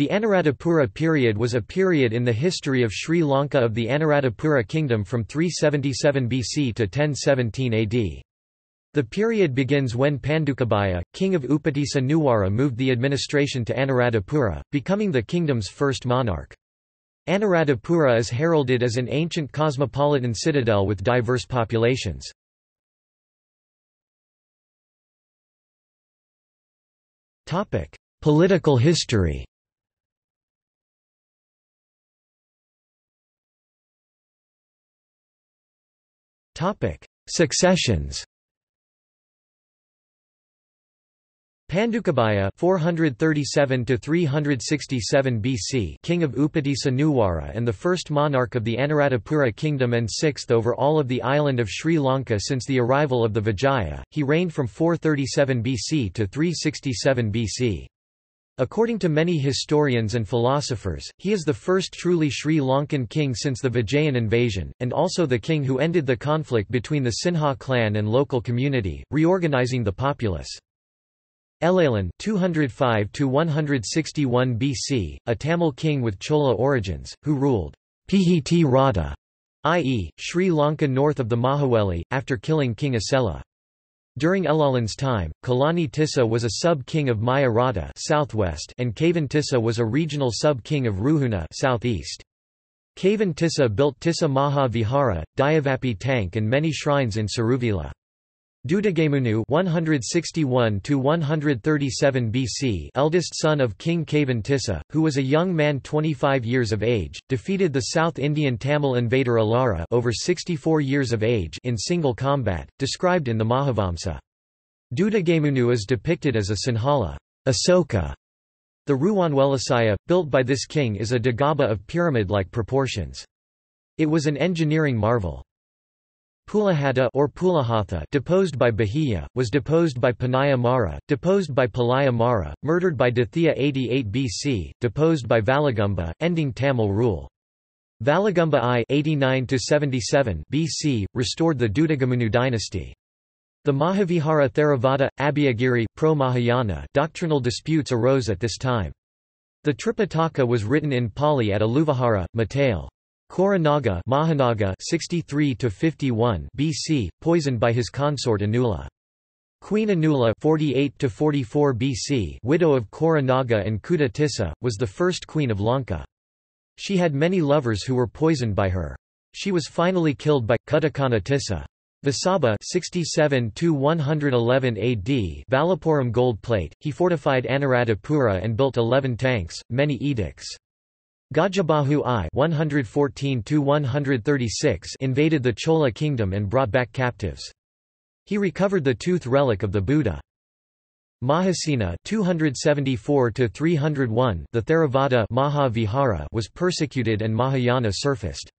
The Anuradhapura period was a period in the history of Sri Lanka of the Anuradhapura kingdom from 377 BC to 1017 AD. The period begins when Pandukabhaya, king of Upatissa Nuwara moved the administration to Anuradhapura, becoming the kingdom's first monarch. Anuradhapura is heralded as an ancient cosmopolitan citadel with diverse populations. Political history Successions Pandukabhaya 437 to 367 BC king of Upatissa Nuwara and the first monarch of the Anuradhapura kingdom and sixth over all of the island of Sri Lanka since the arrival of the Vijaya. He reigned from 437 BC to 367 BC. According to many historians and philosophers, he is the first truly Sri Lankan king since the Vijayan invasion, and also the king who ended the conflict between the Sinha clan and local community, reorganizing the populace. Elalan 205 161 BC, a Tamil king with Chola origins, who ruled Phit Rada, i.e., Sri Lanka north of the Mahaweli, after killing King Asela. During Elalan's time, Kelani Tissa was a sub-king of Maya Rada southwest and Kavan Tissa was a regional sub-king of Ruhuna southeast. Kavan Tissa built Tissa Maha Vihara, Dayavapi Tank and many shrines in Siruvila. Dutugamunu 161 137 BC, eldest son of King Kavan Tissa, who was a young man 25 years of age, defeated the South Indian Tamil invader Alara, over 64 years of age, in single combat, described in the Mahavamsa. Dutugamunu is depicted as a Sinhala, Asoka. The Ruwanwelisaya, built by this king, is a dagaba of pyramid-like proportions. It was an engineering marvel. Pulahata or Pulahatha deposed by Bahiya, was deposed by Panaya Mara, deposed by Palaya Mara, murdered by Dathia 88 BC, deposed by Valagamba, ending Tamil rule. Valagamba I 89 BC, restored the Dutugamunu dynasty. The Mahavihara Theravada, Abhayagiri, pro-Mahayana doctrinal disputes arose at this time. The Tripitaka was written in Pali at Aluvihara, Matale. Koranaga Mahanaga 63 to 51 BC poisoned by his consort Anula. Queen Anula 48 to 44 BC widow of Koranaga and Kuta Tissa was the first queen of Lanka. She had many lovers who were poisoned by her. She was finally killed by Kutakana Tissa. Vasabha 67 to 111 AD Vallipuram gold plate. He fortified Anuradhapura and built 11 tanks many edicts Gajabahu I 114 invaded the Chola kingdom and brought back captives. He recovered the tooth relic of the Buddha. Mahasena 274 301 the Theravada Maha was persecuted and Mahayana surfaced.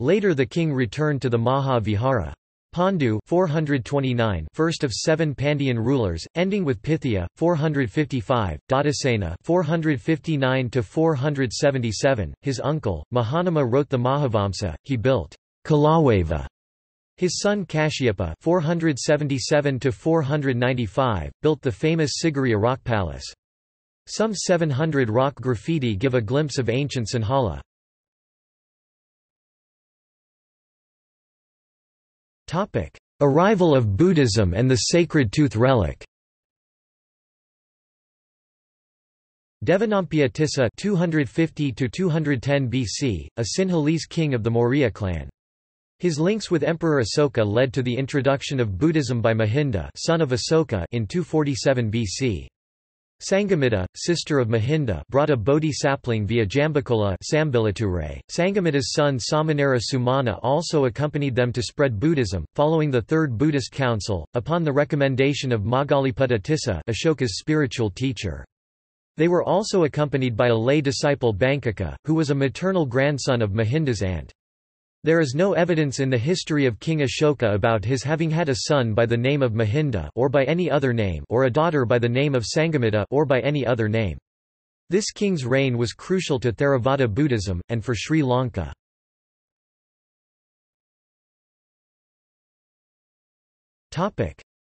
Later the king returned to the Maha Vihara. Pandu 429 first of seven Pandyan rulers, ending with Pythia, 455, Dhatusena 459–477, his uncle, Mahanama wrote the Mahavamsa, he built Kalawewa. His son Kashyapa 477–495, built the famous Sigiriya rock palace. Some 700 rock graffiti give a glimpse of ancient Sinhala. Topic: Arrival of Buddhism and the sacred tooth relic. Devanampiya Tissa 250 210 BC, a Sinhalese king of the Maurya clan. His links with Emperor Asoka led to the introduction of Buddhism by Mahinda, son of Asoka, in 247 BC. Sangamitta, sister of Mahinda, brought a Bodhi sapling via Jambukola Sangamitta's son Samanera Sumana also accompanied them to spread Buddhism. Following the Third Buddhist Council, upon the recommendation of Moggaliputta Tissa Ashoka's spiritual teacher. They were also accompanied by a lay disciple Bankaka, who was a maternal grandson of Mahinda's aunt. There is no evidence in the history of King Ashoka about his having had a son by the name of Mahinda or by any other name or a daughter by the name of Sangamitta or by any other name. This king's reign was crucial to Theravada Buddhism, and for Sri Lanka.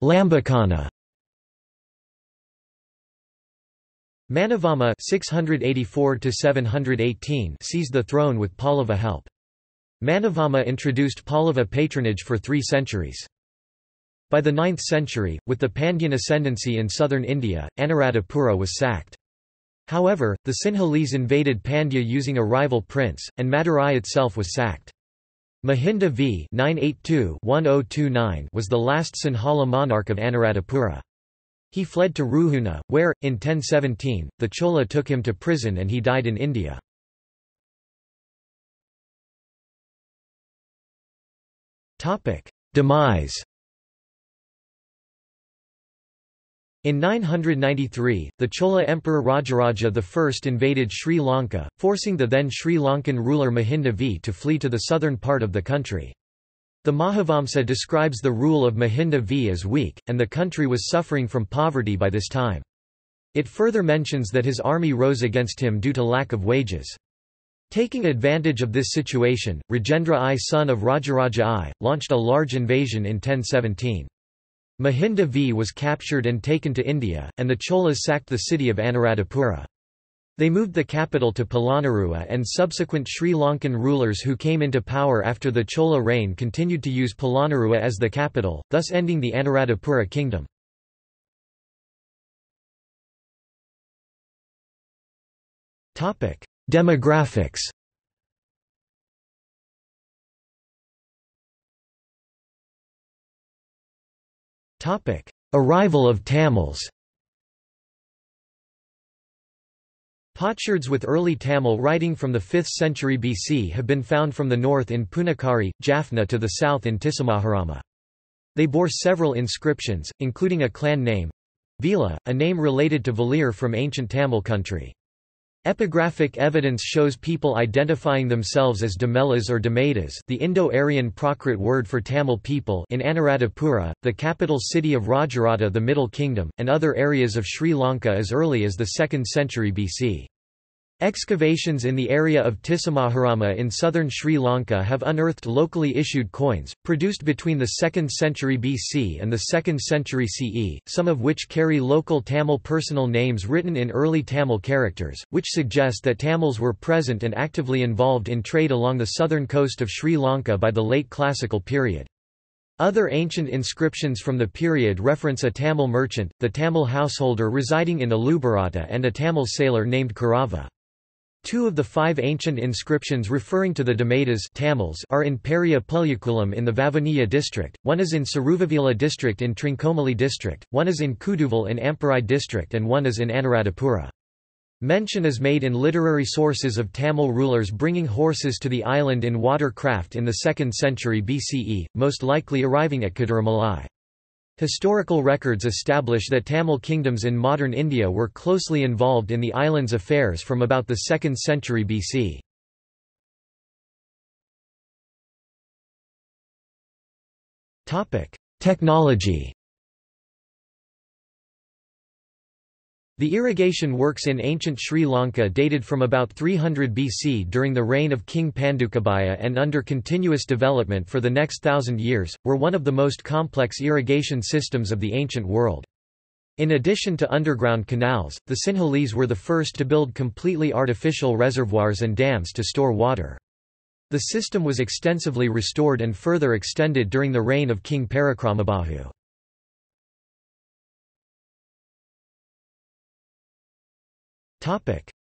Lambakanna Manavama 684 seized the throne with Pallava help. Manavama introduced Pallava patronage for three centuries. By the 9th century, with the Pandyan ascendancy in southern India, Anuradhapura was sacked. However, the Sinhalese invaded Pandya using a rival prince, and Madurai itself was sacked. Mahinda v 982-1029 was the last Sinhala monarch of Anuradhapura. He fled to Ruhuna, where, in 1017, the Chola took him to prison and he died in India. Demise In 993, the Chola Emperor Rajaraja I invaded Sri Lanka, forcing the then Sri Lankan ruler Mahinda V to flee to the southern part of the country. The Mahavamsa describes the rule of Mahinda V as weak, and the country was suffering from poverty by this time. It further mentions that his army rose against him due to lack of wages. Taking advantage of this situation, Rajendra I son of Rajaraja I, launched a large invasion in 1017. Mahinda V was captured and taken to India, and the Cholas sacked the city of Anuradhapura. They moved the capital to Polonnaruwa and subsequent Sri Lankan rulers who came into power after the Chola reign continued to use Polonnaruwa as the capital, thus ending the Anuradhapura kingdom. Demographics Arrival of Tamils Potsherds with early Tamil writing from the 5th century BC have been found from the north in Punakari, Jaffna to the south in Tissamaharama. They bore several inscriptions, including a clan name Vila, a name related to Valir from ancient Tamil country. Epigraphic evidence shows people identifying themselves as Damelas or Damadas the Indo-Aryan Prakrit word for Tamil people in Anuradhapura, the capital city of Rajarata the Middle Kingdom, and other areas of Sri Lanka as early as the 2nd century BC. Excavations in the area of Tissamaharama in southern Sri Lanka have unearthed locally issued coins, produced between the 2nd century BC and the 2nd century CE, some of which carry local Tamil personal names written in early Tamil characters, which suggest that Tamils were present and actively involved in trade along the southern coast of Sri Lanka by the late classical period. Other ancient inscriptions from the period reference a Tamil merchant, the Tamil householder residing in Alubarata and a Tamil sailor named Karava. Two of the five ancient inscriptions referring to the Damadas Tamils are in Peria Pulyakulam in the Vavuniya district, one is in Saruvavila district in Trincomalee district, one is in Kuduval in Amparai district and one is in Anuradhapura. Mention is made in literary sources of Tamil rulers bringing horses to the island in water craft in the 2nd century BCE, most likely arriving at Kaduramalai. Historical records establish that Tamil kingdoms in modern India were closely involved in the island's affairs from about the 2nd century BC. Technology The irrigation works in ancient Sri Lanka dated from about 300 BC during the reign of King Pandukabhaya and under continuous development for the next thousand years, were one of the most complex irrigation systems of the ancient world. In addition to underground canals, the Sinhalese were the first to build completely artificial reservoirs and dams to store water. The system was extensively restored and further extended during the reign of King Parakramabahu.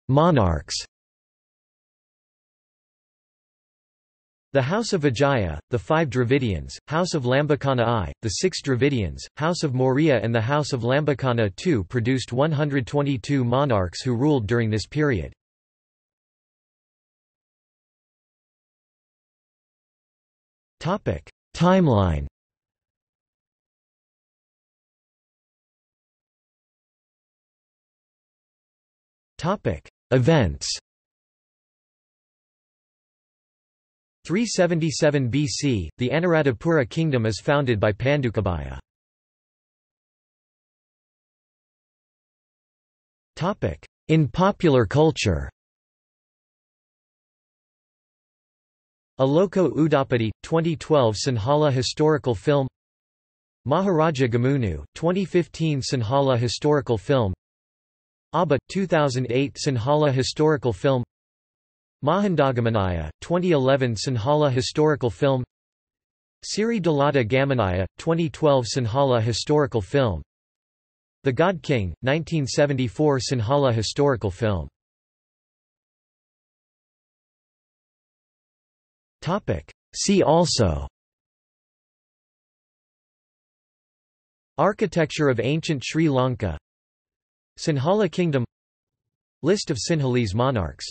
Monarchs. The House of Vijaya, the five Dravidians, House of Lambakanna I, the six Dravidians, House of Maurya and the House of Lambakanna II produced 122 monarchs who ruled during this period. Timeline Events 377 BC, the Anuradhapura kingdom is founded by Pandukabhaya. In popular culture Aloko Udapadi, 2012 Sinhala historical film Maharaja Gamunu, 2015 Sinhala historical film ABBA 2008 Sinhala historical film Mahindagamanaya 2011 Sinhala historical film Siri Dalada Gamanaya 2012 Sinhala historical film The God King 1974 Sinhala historical film See also Architecture of ancient Sri Lanka Sinhala Kingdom. List of Sinhalese monarchs